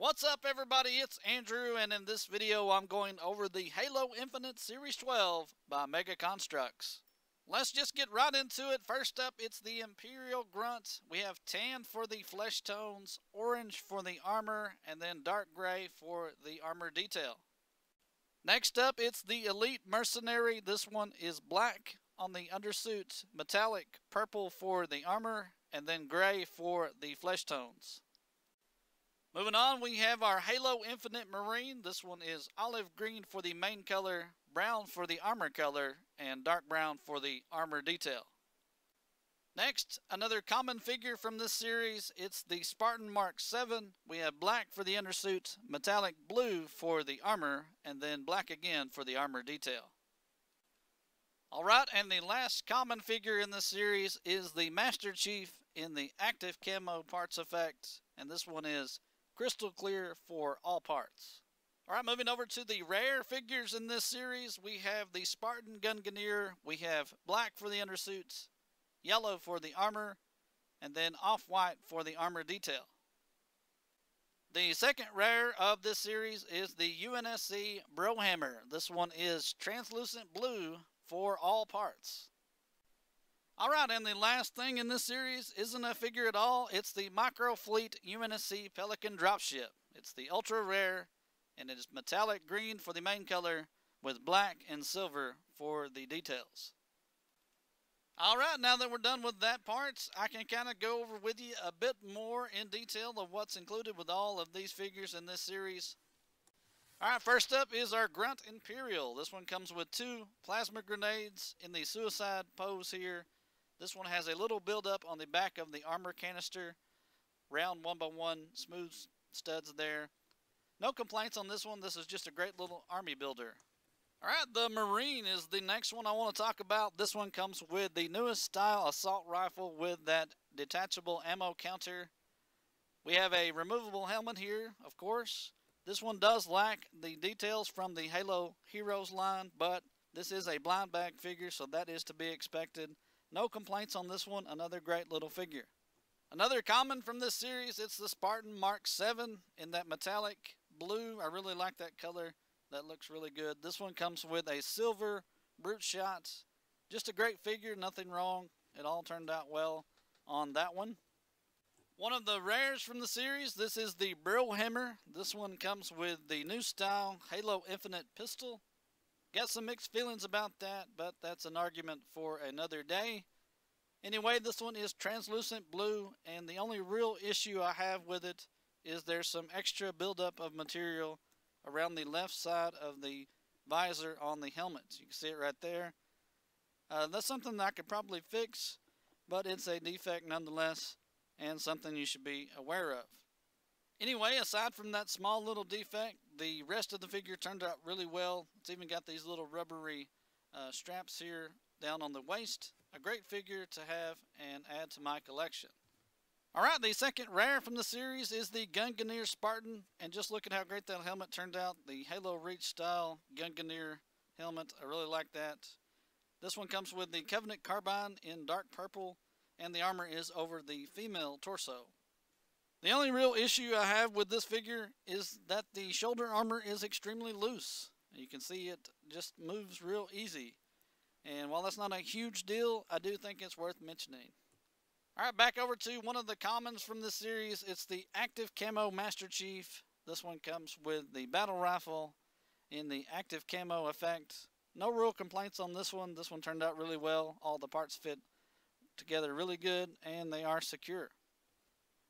What's up everybody, it's Andrew and in this video I'm going over the Halo Infinite Series 12 by Mega Construx. Let's just get right into it. First up, it's the Imperial Grunt. We have tan for the flesh tones, orange for the armor, and then dark gray for the armor detail. Next up, it's the Elite Mercenary. This one is black on the undersuit, metallic purple for the armor, and then gray for the flesh tones. Moving on, we have our Halo Infinite Marine. This one is olive green for the main color, brown for the armor color, and dark brown for the armor detail. Next, another common figure from this series. It's the Spartan Mark 7. We have black for the undersuit, metallic blue for the armor, and then black again for the armor detail. Alright, and the last common figure in this series is the Master Chief in the active camo parts effect, and this one is crystal clear for all parts. Alright, moving over to the rare figures in this series, we have the Spartan Gunganir, we have black for the undersuits, yellow for the armor, and then off-white for the armor detail. The second rare of this series is the UNSC Brohammer. This one is translucent blue for all parts. Alright, and the last thing in this series isn't a figure at all. It's the Microfleet UNSC Pelican Dropship. It's the ultra rare, and it is metallic green for the main color, with black and silver for the details. Alright, now that we're done with that part, I can kind of go over with you a bit more in detail of what's included with all of these figures in this series. Alright, first up is our Grunt Imperial. This one comes with two plasma grenades in the suicide pose here this one has a little buildup on the back of the armor canister. Round one by one smooth studs there. No complaints on this one. This is just a great little army builder. Alright, the Marine is the next one I want to talk about. This one comes with the newest style assault rifle with that detachable ammo counter. We have a removable helmet here, of course. This one does lack the details from the Halo Heroes line, but this is a blind bag figure, so that is to be expected. No complaints on this one. Another great little figure. Another common from this series, it's the Spartan Mark 7 in that metallic blue. I really like that color. That looks really good. This one comes with a silver brute shot. Just a great figure, nothing wrong. It all turned out well on that one. One of the rares from the series, this is the Brohammer. This one comes with the new style Halo Infinite pistol. Got some mixed feelings about that, but that's an argument for another day. Anyway, this one is translucent blue, and the only real issue I have with it is there's some extra buildup of material around the left side of the visor on the helmet. You can see it right there. Uh, that's something that I could probably fix, but it's a defect nonetheless, and something you should be aware of. Anyway, aside from that small little defect, the rest of the figure turned out really well. It's even got these little rubbery uh, straps here down on the waist. A great figure to have and add to my collection. Alright, the second rare from the series is the Gunganir Spartan. And just look at how great that helmet turned out. The Halo Reach style Gunganir helmet. I really like that. This one comes with the Covenant Carbine in dark purple. And the armor is over the female torso. The only real issue I have with this figure is that the shoulder armor is extremely loose. You can see it just moves real easy. And while that's not a huge deal, I do think it's worth mentioning. Alright, back over to one of the commons from this series. It's the Active Camo Master Chief. This one comes with the battle rifle in the active camo effect. No real complaints on this one. This one turned out really well. All the parts fit together really good and they are secure.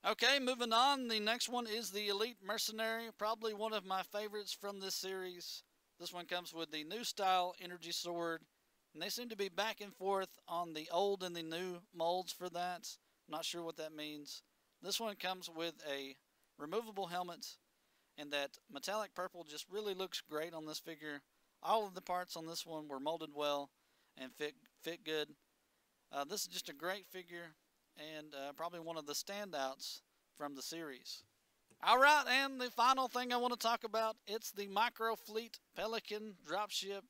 Okay, moving on. The next one is the Elite Mercenary. Probably one of my favorites from this series. This one comes with the new style Energy Sword. And they seem to be back and forth on the old and the new molds for that. Not sure what that means. This one comes with a removable helmet. And that metallic purple just really looks great on this figure. All of the parts on this one were molded well and fit, fit good. Uh, this is just a great figure and uh, probably one of the standouts from the series. All right, and the final thing I want to talk about, it's the Microfleet Pelican dropship,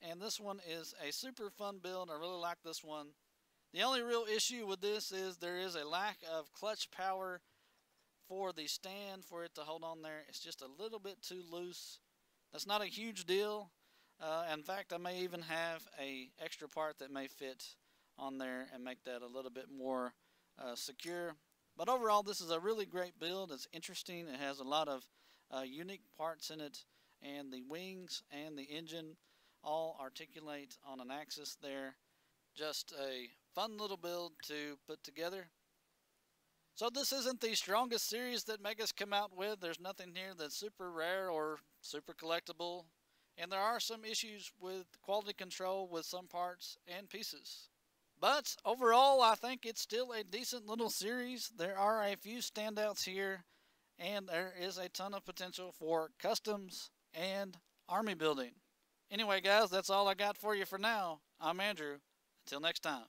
and this one is a super fun build. I really like this one. The only real issue with this is there is a lack of clutch power for the stand for it to hold on there. It's just a little bit too loose. That's not a huge deal. Uh, in fact, I may even have a extra part that may fit on there and make that a little bit more uh, secure. But overall, this is a really great build. It's interesting. It has a lot of uh, unique parts in it, and the wings and the engine all articulate on an axis there. Just a fun little build to put together. So this isn't the strongest series that Mega's come out with. There's nothing here that's super rare or super collectible. And there are some issues with quality control with some parts and pieces. But overall, I think it's still a decent little series. There are a few standouts here, and there is a ton of potential for customs and army building. Anyway, guys, that's all I got for you for now. I'm Andrew. Until next time.